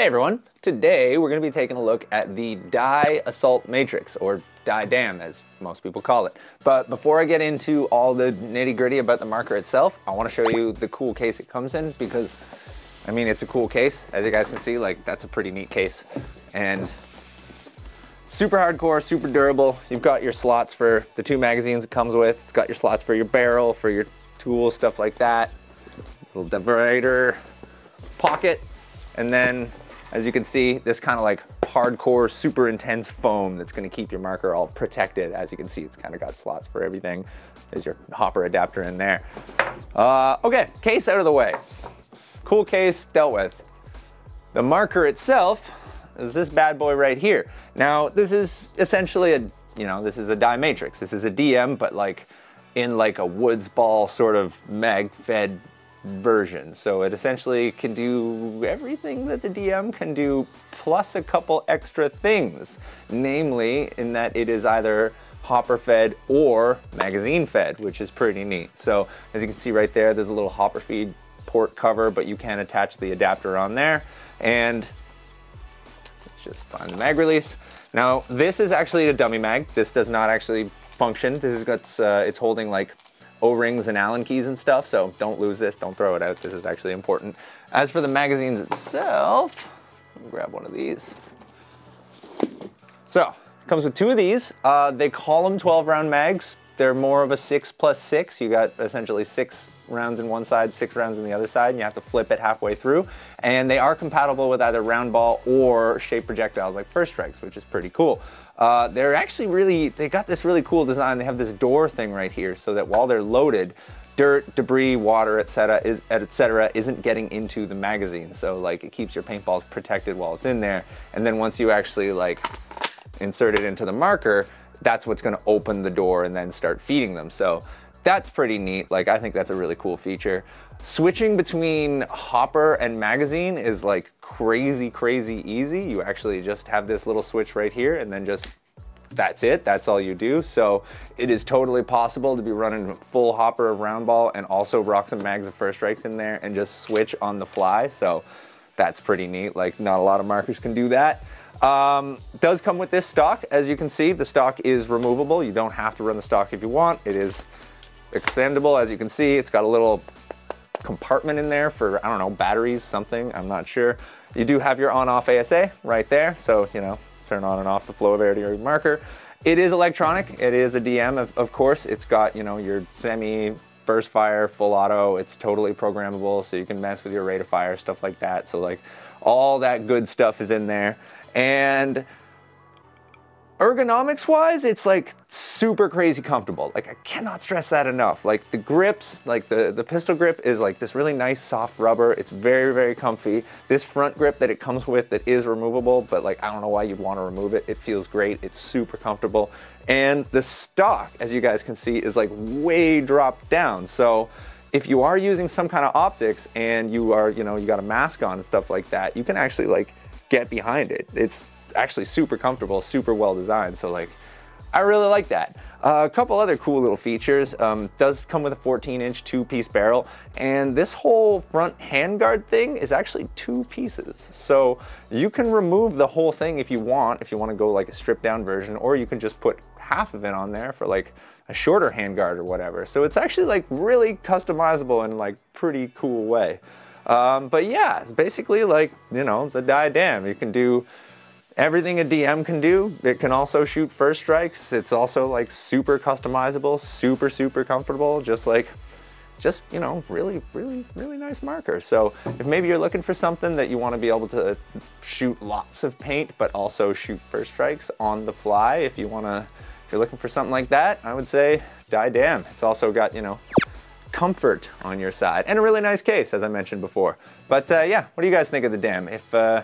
Hey everyone, today we're going to be taking a look at the Dye Assault Matrix, or Dye Dam as most people call it. But before I get into all the nitty gritty about the marker itself, I want to show you the cool case it comes in because, I mean, it's a cool case. As you guys can see, like that's a pretty neat case. And super hardcore, super durable. You've got your slots for the two magazines it comes with. It's got your slots for your barrel, for your tools, stuff like that. Little divider, pocket, and then as you can see, this kind of like hardcore, super intense foam that's gonna keep your marker all protected. As you can see, it's kind of got slots for everything. There's your hopper adapter in there. Uh, okay, case out of the way. Cool case, dealt with. The marker itself is this bad boy right here. Now, this is essentially a, you know, this is a dye matrix. This is a DM, but like in like a woods ball sort of mag fed version. So it essentially can do everything that the DM can do plus a couple extra things. Namely, in that it is either hopper fed or magazine fed, which is pretty neat. So as you can see right there, there's a little hopper feed port cover, but you can attach the adapter on there. And let's just find the mag release. Now, this is actually a dummy mag. This does not actually function. This is got, uh, it's holding like O-rings and Allen keys and stuff, so don't lose this, don't throw it out, this is actually important. As for the magazines itself, grab one of these. So, comes with two of these. Uh, they call them 12 round mags. They're more of a six plus six. You got essentially six rounds in one side, six rounds in the other side, and you have to flip it halfway through. And they are compatible with either round ball or shape projectiles like First Strikes, which is pretty cool. Uh, they're actually really, they got this really cool design. They have this door thing right here so that while they're loaded, dirt, debris, water, etc., is etc., isn't getting into the magazine. So like it keeps your paintballs protected while it's in there. And then once you actually like insert it into the marker, that's what's going to open the door and then start feeding them. So that's pretty neat. Like I think that's a really cool feature. Switching between hopper and magazine is like crazy, crazy easy. You actually just have this little switch right here and then just that's it, that's all you do. So it is totally possible to be running full hopper of round ball and also rock some mags of first strikes in there and just switch on the fly. So that's pretty neat. Like not a lot of markers can do that. Um, does come with this stock. As you can see, the stock is removable. You don't have to run the stock if you want. It is extendable. As you can see, it's got a little compartment in there for, I don't know, batteries, something, I'm not sure. You do have your on-off ASA right there. So, you know, turn on and off the flow of air to your marker. It is electronic. It is a DM, of, of course. It's got, you know, your semi burst fire, full auto. It's totally programmable. So you can mess with your rate of fire, stuff like that. So like all that good stuff is in there. And ergonomics wise, it's like super crazy comfortable. Like I cannot stress that enough. Like the grips, like the, the pistol grip is like this really nice soft rubber. It's very, very comfy. This front grip that it comes with that is removable, but like I don't know why you'd want to remove it. It feels great. It's super comfortable. And the stock, as you guys can see, is like way dropped down. So if you are using some kind of optics and you are, you know, you got a mask on and stuff like that, you can actually like get behind it. It's actually super comfortable, super well designed. So like, I really like that. Uh, a couple other cool little features. Um, does come with a 14 inch two piece barrel and this whole front handguard thing is actually two pieces. So you can remove the whole thing if you want, if you want to go like a stripped down version, or you can just put half of it on there for like a shorter handguard or whatever. So it's actually like really customizable in like pretty cool way. Um, but yeah, it's basically like, you know, the Dye Dam. You can do everything a DM can do. It can also shoot first strikes. It's also like super customizable, super, super comfortable, just like, just, you know, really, really, really nice marker. So if maybe you're looking for something that you want to be able to shoot lots of paint, but also shoot first strikes on the fly, if you want to, if you're looking for something like that, I would say Dye Dam. It's also got, you know, comfort on your side and a really nice case, as I mentioned before. But uh, yeah, what do you guys think of the Dam? If, uh,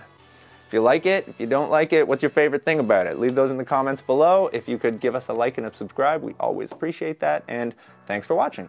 if you like it, if you don't like it, what's your favorite thing about it? Leave those in the comments below. If you could give us a like and a subscribe, we always appreciate that. And thanks for watching.